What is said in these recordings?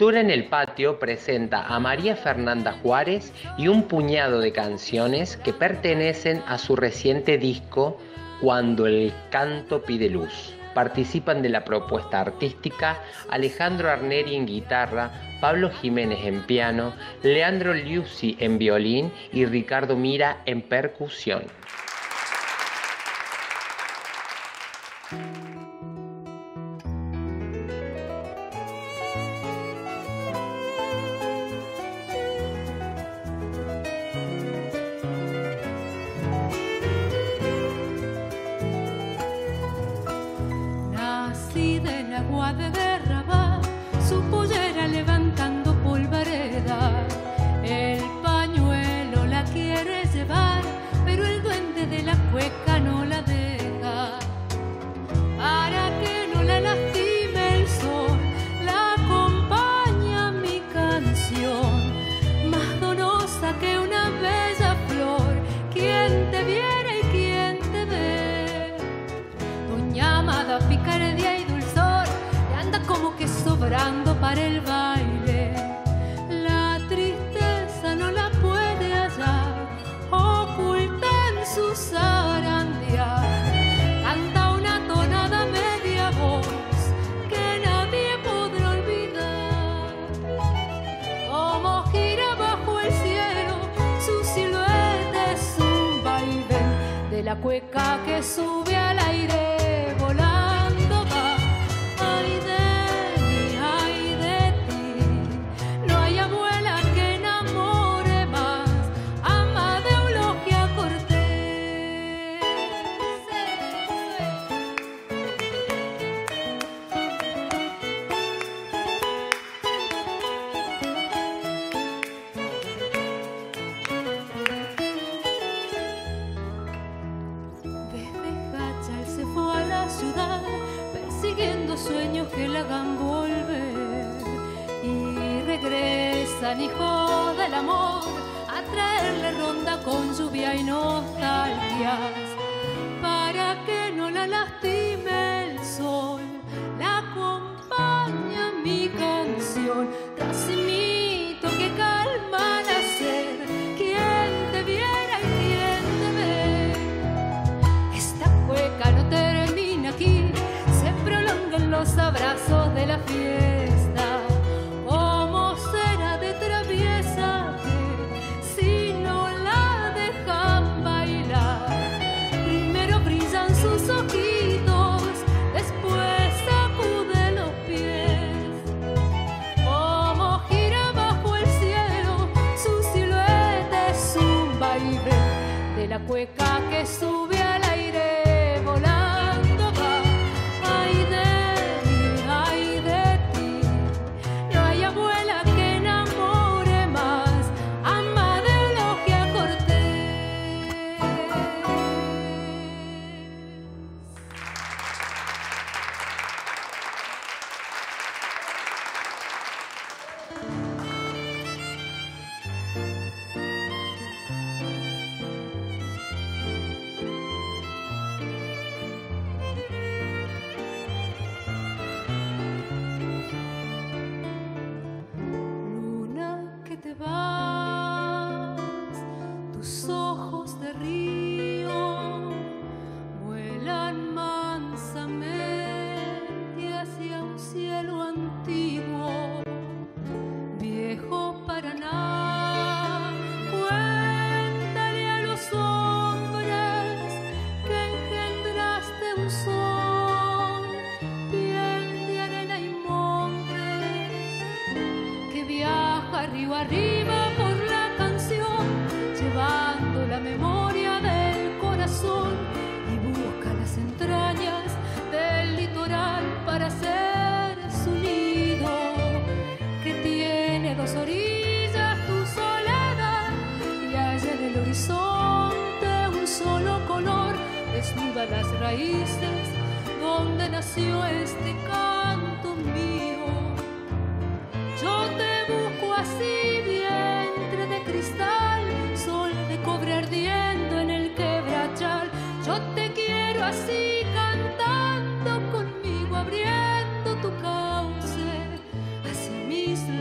Cultura en el Patio presenta a María Fernanda Juárez y un puñado de canciones que pertenecen a su reciente disco Cuando el canto pide luz. Participan de la propuesta artística Alejandro Arneri en guitarra, Pablo Jiménez en piano, Leandro Liuzzi en violín y Ricardo Mira en percusión. de derramar su pollera levantando polvareda. El pañuelo la quiere llevar, pero el duende de la cueca no la deja. Para que no la lastime el sol, la acompaña mi canción, más donosa que una bella flor. Quien te viera y quien te ve, doña amada picardia y como que sobrando para el baile. La tristeza no la puede hallar, oculta en su zarandear. Canta una tonada media voz que nadie podrá olvidar. Como gira bajo el cielo, su silueta es un vaivén de la cueca que sube al aire volando. de la fiesta. ¿Cómo será de traviesa que si no la dejan bailar? Primero brillan sus ojitos, después sacude los pies. Como gira bajo el cielo, su silueta es un baile de la cueca que su barrio arriba por la canción, llevando la memoria del corazón y busca las entrañas del litoral para ser su nido, que tiene dos orillas tu soledad y allá en el horizonte un solo color desnuda las raíces donde nació este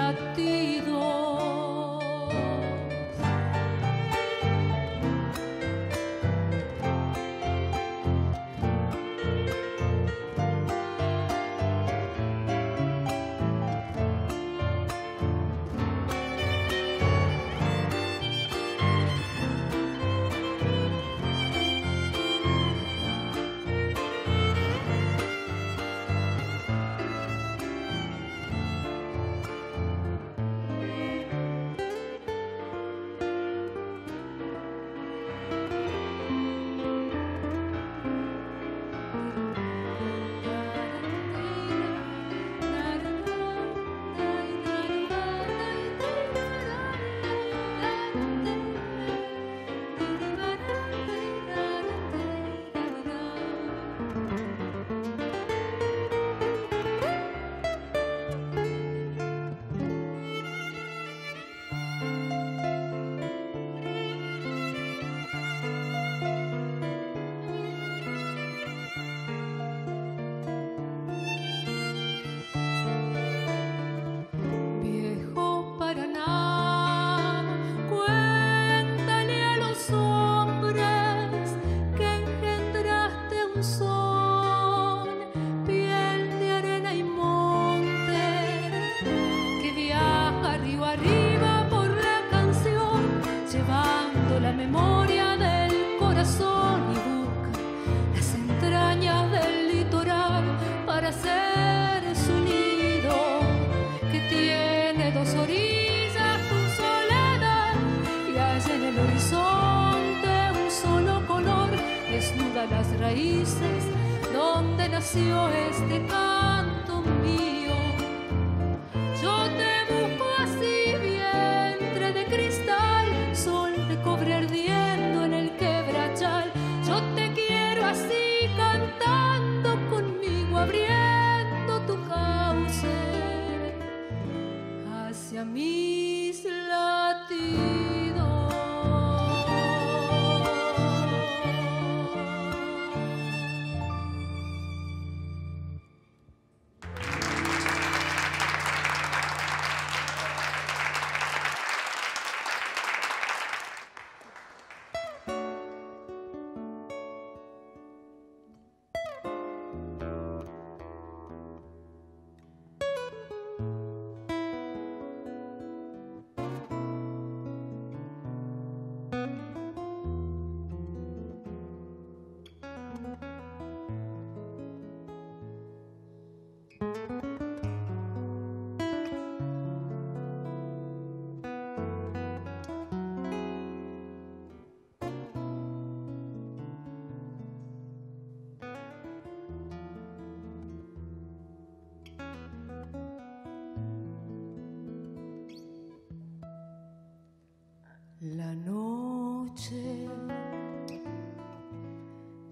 a ti.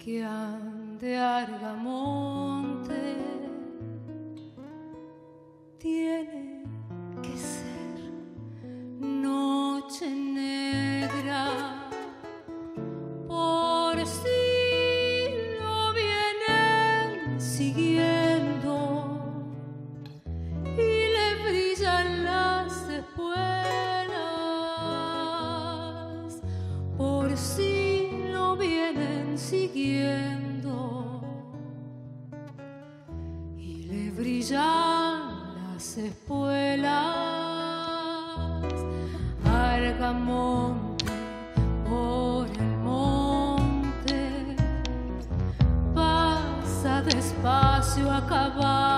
que han Argamonte tiene que ser noche negra. Por si no vienen siguiendo y le brillan las espuelas. Por si siguiendo y le brillan las espuelas. Argamonte por el monte pasa despacio a caballo.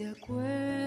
se acuerda.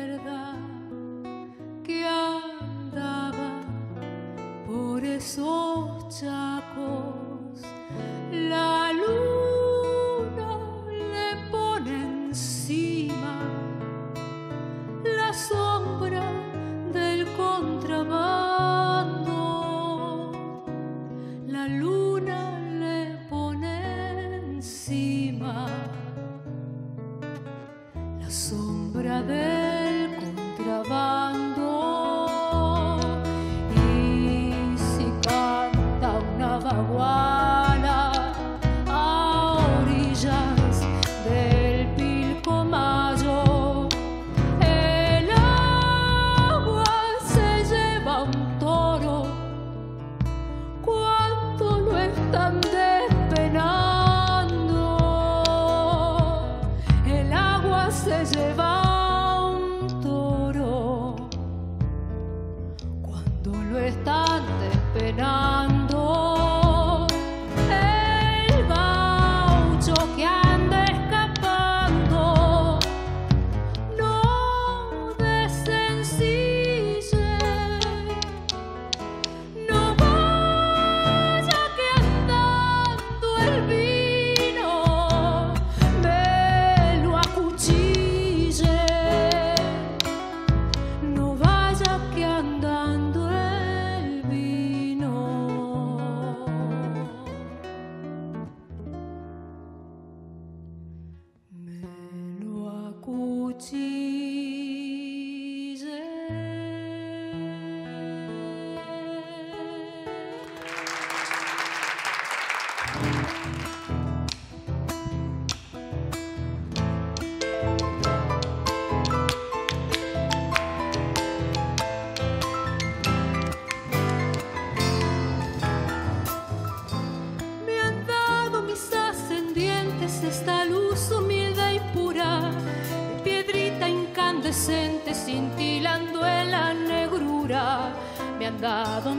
Vengo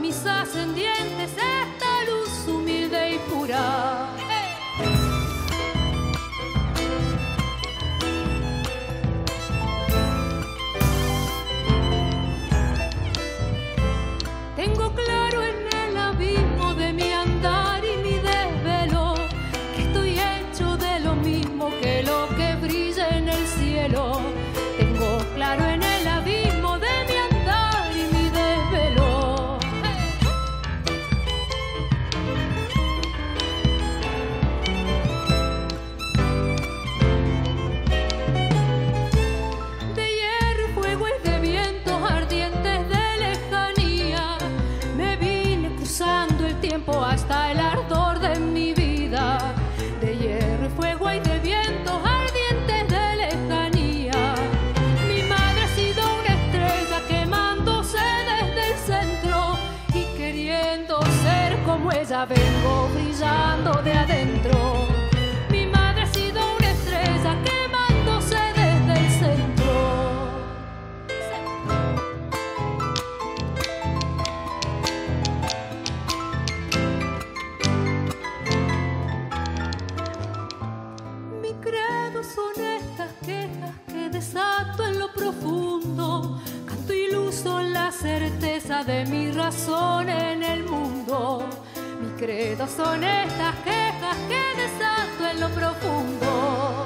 de adentro. Mi madre ha sido una estrella quemándose desde el centro. Mi credo son estas quejas que desato en lo profundo. Canto iluso la certeza de mi razón en el mundo credo son estas quejas que desato en lo profundo.